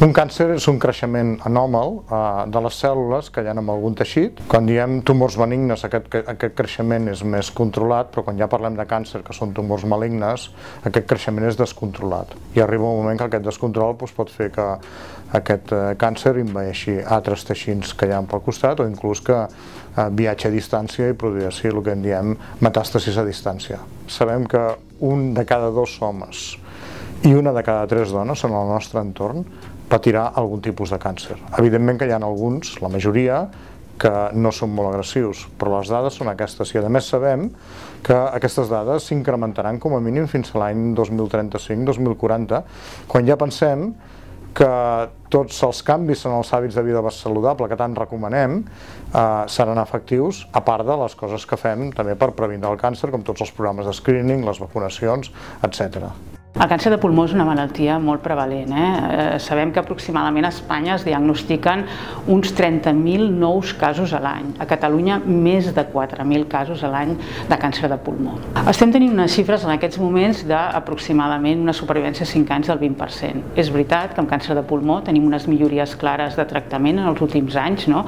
Un càncer és un creixement anòmal eh, de les cèl·lules que hi ha en algun teixit. Quan diem tumors benignes, aquest, aquest creixement és més controlat, però quan ja parlem de càncer, que són tumors malignes, aquest creixement és descontrolat. I arriba un moment que aquest descontrol doncs, pot fer que aquest eh, càncer invaeixi altres teixits que hi ha pel costat o inclús que eh, viatge a distància i produeixi el que en diem metàstasis a distància. Sabem que un de cada dos homes i una de cada tres dones en el nostre entorn patirà algun tipus de càncer. Evidentment que hi ha alguns, la majoria, que no són molt agressius, però les dades són aquestes i a més sabem que aquestes dades s'incrementaran com a mínim fins a l'any 2035-2040, quan ja pensem que tots els canvis en els hàbits de vida saludable que tant recomanem eh, seran efectius, a part de les coses que fem també per previndre el càncer, com tots els programes de screening, les vacunacions, etc. El càncer de pulmó és una malaltia molt prevalent. Eh? eh sabem que aproximadament a Espanya es diagnostiquen uns 30.000 nous casos a l'any. A Catalunya, més de 4.000 casos a l'any de càncer de pulmó. Estem tenint unes xifres en aquests moments d'aproximadament una supervivència a 5 anys del 20%. És veritat que amb càncer de pulmó tenim unes millories clares de tractament en els últims anys no?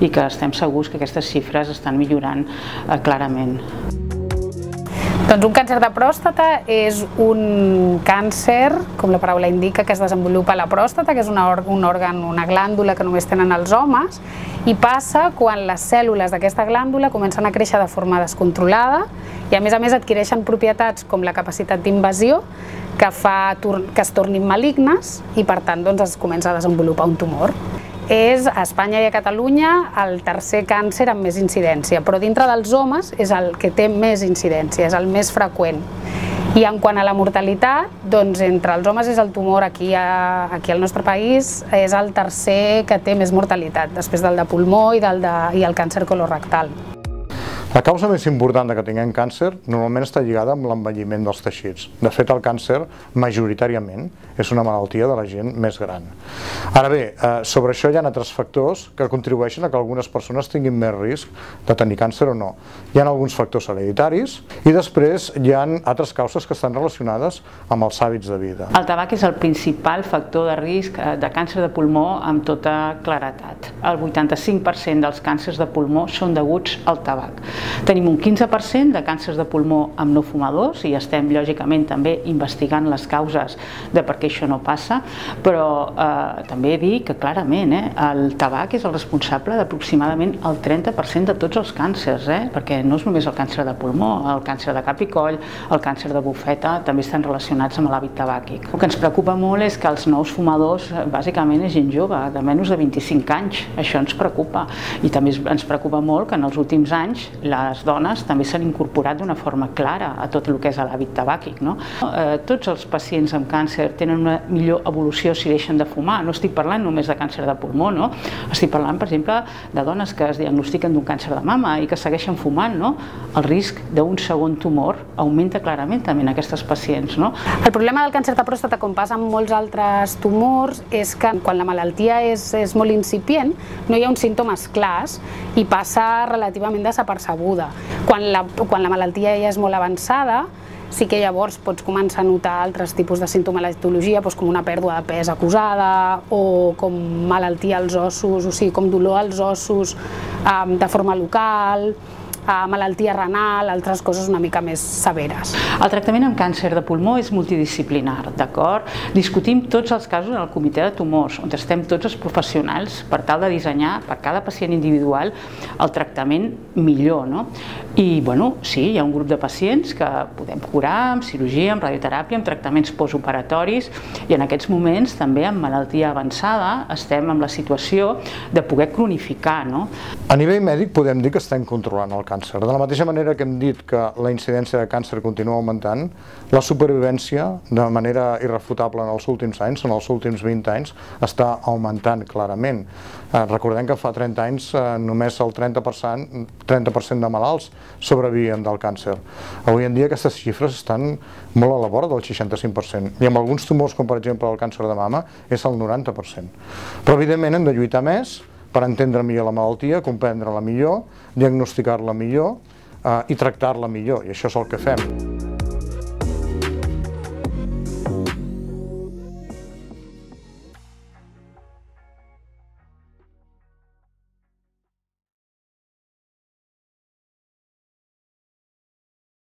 i que estem segurs que aquestes xifres estan millorant eh, clarament. Doncs un càncer de pròstata és un càncer, com la paraula indica, que es desenvolupa a la pròstata, que és una, un òrgan, una glàndula que només tenen els homes, i passa quan les cèl·lules d'aquesta glàndula comencen a créixer de forma descontrolada i a més a més adquireixen propietats com la capacitat d'invasió que fa que es tornin malignes i per tant doncs, es comença a desenvolupar un tumor és a Espanya i a Catalunya el tercer càncer amb més incidència, però dintre dels homes és el que té més incidència, és el més freqüent. I en quant a la mortalitat, doncs entre els homes és el tumor aquí, a, aquí al nostre país, és el tercer que té més mortalitat, després del de pulmó i, del de, i el càncer colorectal. La causa més important de que tinguem càncer normalment està lligada amb l'envelliment dels teixits. De fet, el càncer, majoritàriament, és una malaltia de la gent més gran. Ara bé, eh, sobre això hi ha altres factors que contribueixen a que algunes persones tinguin més risc de tenir càncer o no. Hi ha alguns factors hereditaris i després hi ha altres causes que estan relacionades amb els hàbits de vida. El tabac és el principal factor de risc eh, de càncer de pulmó amb tota claretat. El 85% dels càncers de pulmó són deguts al tabac. Tenim un 15% de càncers de pulmó amb no fumadors i estem lògicament també investigant les causes de per què això no passa, però eh, també dir que clarament eh, el tabac és el responsable d'aproximadament el 30% de tots els càncers, eh, perquè no és només el càncer de pulmó, el càncer de cap i coll, el càncer de bufeta també estan relacionats amb l'hàbit tabàquic. El que ens preocupa molt és que els nous fumadors bàsicament és gent jove, de menys de 25 anys, això ens preocupa i també ens preocupa molt que en els últims anys les dones també s'han incorporat d'una forma clara a tot el que és l'hàbit tabàquic. No? Eh, tots els pacients amb càncer tenen una millor evolució si deixen de fumar. No estic parlant només de càncer de pulmó, no? estic parlant, per exemple, de dones que es diagnostiquen d'un càncer de mama i que segueixen fumant. No? El risc d'un segon tumor augmenta clarament també en aquestes pacients. No? El problema del càncer de pròstata, com passa amb molts altres tumors, és que quan la malaltia és, és molt incipient, no hi ha uns símptomes clars i passa relativament desapercebuda. Quan la, quan la malaltia ja és molt avançada, sí que llavors pots començar a notar altres tipus de sintomatologia, doncs com una pèrdua de pes acusada o com malaltia als ossos, o sigui, com dolor als ossos um, de forma local, malaltia renal, altres coses una mica més severes. El tractament amb càncer de pulmó és multidisciplinar, d'acord? Discutim tots els casos en el comitè de tumors, on estem tots els professionals per tal de dissenyar per cada pacient individual el tractament millor, no? I, bueno, sí, hi ha un grup de pacients que podem curar amb cirurgia, amb radioteràpia, amb tractaments postoperatoris i en aquests moments també amb malaltia avançada estem en la situació de poder cronificar, no? A nivell mèdic podem dir que estem controlant el càncer càncer. De la mateixa manera que hem dit que la incidència de càncer continua augmentant, la supervivència, de manera irrefutable en els últims anys, en els últims 20 anys, està augmentant clarament. Eh, recordem que fa 30 anys eh, només el 30%, 30 de malalts sobrevivien del càncer. Avui en dia aquestes xifres estan molt a la vora del 65%, i amb alguns tumors, com per exemple el càncer de mama, és el 90%. Però evidentment hem de lluitar més, per entendre millor la malaltia, comprendre-la millor, diagnosticar-la millor eh, i tractar-la millor, i això és el que fem.